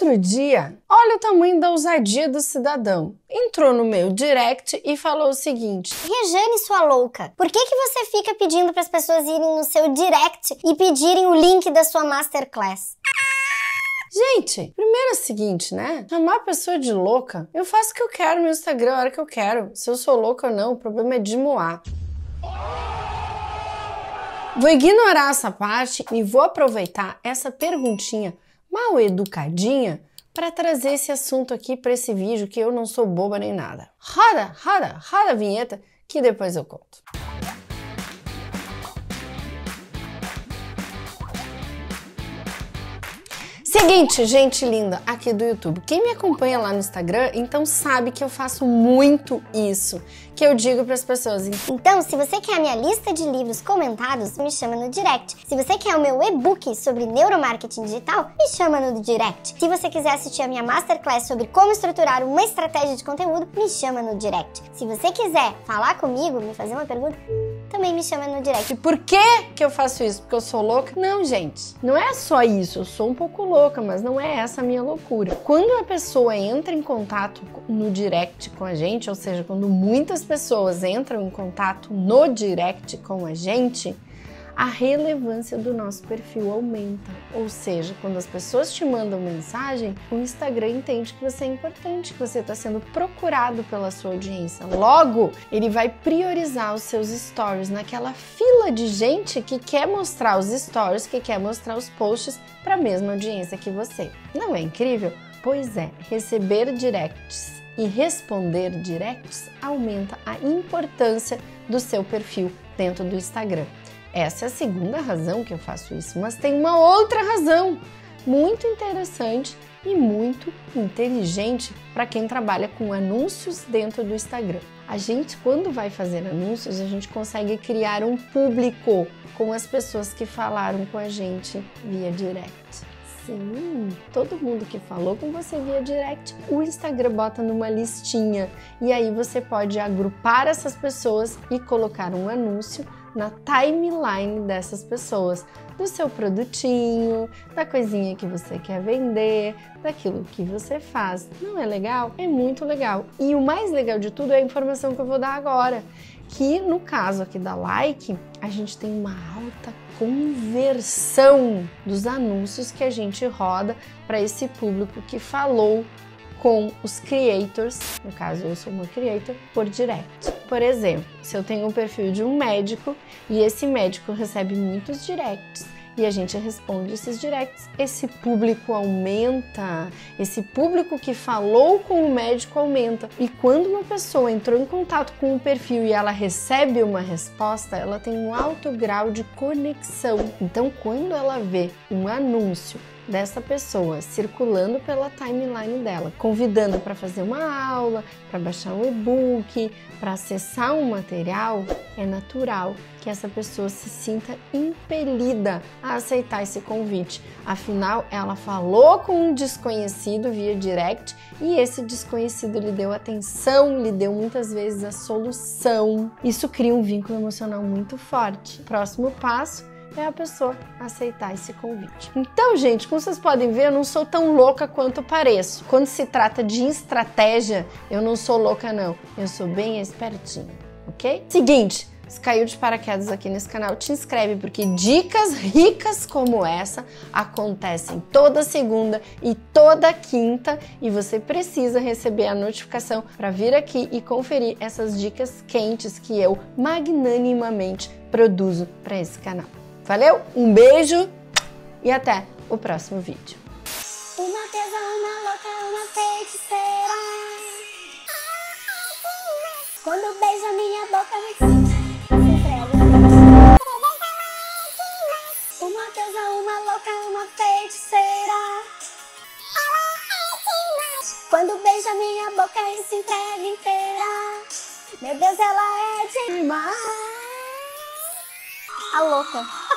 Outro dia, olha o tamanho da ousadia do cidadão. Entrou no meu direct e falou o seguinte: Rejane, sua louca, por que, que você fica pedindo para as pessoas irem no seu direct e pedirem o link da sua masterclass? Gente, primeiro é o seguinte, né? Chamar a pessoa de louca, eu faço o que eu quero no Instagram a hora que eu quero. Se eu sou louca ou não, o problema é de moar. Vou ignorar essa parte e vou aproveitar essa perguntinha mal educadinha para trazer esse assunto aqui para esse vídeo que eu não sou boba nem nada. Roda, roda, roda a vinheta que depois eu conto. Seguinte, gente linda aqui do YouTube. Quem me acompanha lá no Instagram, então sabe que eu faço muito isso, que eu digo para as pessoas. Então, se você quer a minha lista de livros comentados, me chama no direct. Se você quer o meu e-book sobre neuromarketing digital, me chama no direct. Se você quiser assistir a minha masterclass sobre como estruturar uma estratégia de conteúdo, me chama no direct. Se você quiser falar comigo, me fazer uma pergunta, também me chama no direct. Por que que eu faço isso? Porque eu sou louca? Não, gente. Não é só isso. Eu sou um pouco louca, mas não é essa a minha loucura. Quando a pessoa entra em contato no direct com a gente, ou seja, quando muitas pessoas entram em contato no direct com a gente, a relevância do nosso perfil aumenta. Ou seja, quando as pessoas te mandam mensagem, o Instagram entende que você é importante, que você está sendo procurado pela sua audiência. Logo, ele vai priorizar os seus stories naquela fila de gente que quer mostrar os stories, que quer mostrar os posts para a mesma audiência que você. Não é incrível? Pois é, receber directs e responder directs aumenta a importância do seu perfil dentro do Instagram. Essa é a segunda razão que eu faço isso, mas tem uma outra razão muito interessante e muito inteligente para quem trabalha com anúncios dentro do Instagram. A gente, quando vai fazer anúncios, a gente consegue criar um público com as pessoas que falaram com a gente via direct. Sim, todo mundo que falou com você via direct, o Instagram bota numa listinha e aí você pode agrupar essas pessoas e colocar um anúncio na timeline dessas pessoas, do seu produtinho, da coisinha que você quer vender, daquilo que você faz. Não é legal? É muito legal. E o mais legal de tudo é a informação que eu vou dar agora, que no caso aqui da Like, a gente tem uma alta conversão dos anúncios que a gente roda para esse público que falou com os creators, no caso eu sou uma creator, por direct. Por exemplo, se eu tenho um perfil de um médico e esse médico recebe muitos directs e a gente responde esses directs, esse público aumenta, esse público que falou com o médico aumenta. E quando uma pessoa entrou em contato com o perfil e ela recebe uma resposta, ela tem um alto grau de conexão. Então, quando ela vê um anúncio dessa pessoa circulando pela timeline dela, convidando para fazer uma aula, para baixar um e-book, para acessar um material, é natural que essa pessoa se sinta impelida a aceitar esse convite. Afinal, ela falou com um desconhecido via direct e esse desconhecido lhe deu atenção, lhe deu muitas vezes a solução. Isso cria um vínculo emocional muito forte. Próximo passo é a pessoa aceitar esse convite. Então, gente, como vocês podem ver, eu não sou tão louca quanto pareço. Quando se trata de estratégia, eu não sou louca não, eu sou bem espertinha, ok? Seguinte, se caiu de paraquedas aqui nesse canal, te inscreve porque dicas ricas como essa acontecem toda segunda e toda quinta e você precisa receber a notificação para vir aqui e conferir essas dicas quentes que eu magnanimamente produzo para esse canal. Valeu? Um beijo e até o próximo vídeo. Uma louca, uma feiticeira. Quando beija minha boca, me. Uma tesão, uma louca, uma feiticeira. Quando beija minha boca e se entrega inteira. Meu Deus, ela é demais. A louca.